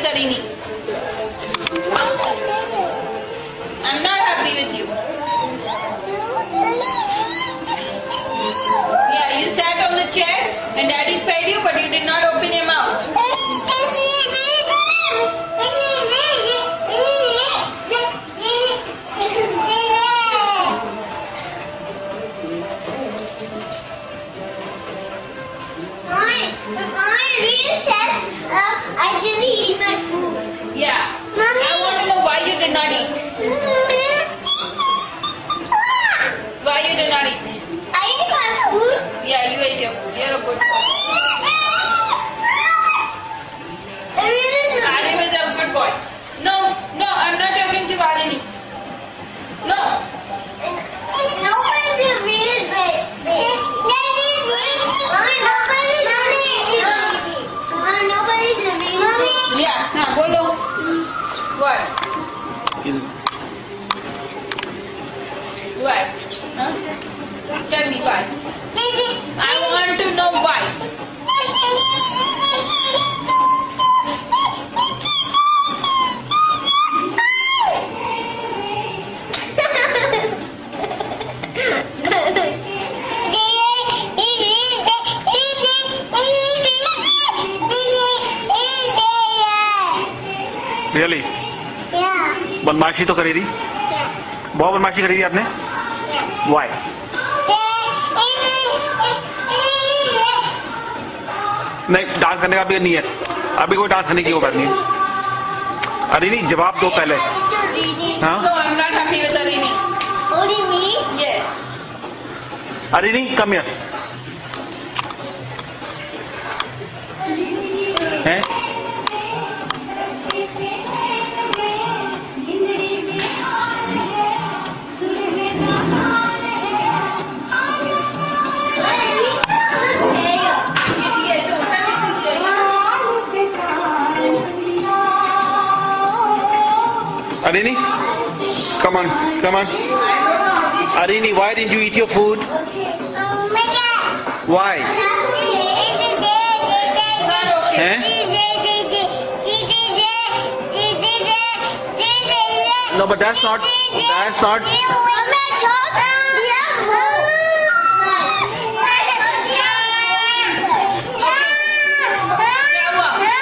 Darini. I'm not happy with you. Yeah, you sat on the chair and daddy fed you but you did not open your mouth. I really said I didn't eat my food. Yeah. I want to know why you did not eat. Why you did not eat? I ate my food. Yeah, you ate your food. You're a good boy. Arim is a good boy. No, no, I'm not talking to Valini. Kill. Why? Huh? Tell me why. I want to know why. Really? बदमाशी तो करी थी। बहुत बदमाशी करी थी आपने। Y नहीं, डांस करने का भी नहीं है। अभी कोई डांस करने की वो बात नहीं है। अरे नहीं, जवाब दो पहले। हाँ. अरे नहीं, कम यार अरे नहीं come on come on I don't know how this अरे नहीं why didn't you eat your food why is not okay. हैं no but that's not that's not क्या हुआ?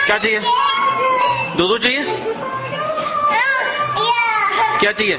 क्या चाहिए दो दो चाहिए क्या चाहिए?